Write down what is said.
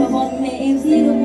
mà bọn mẹ em giết được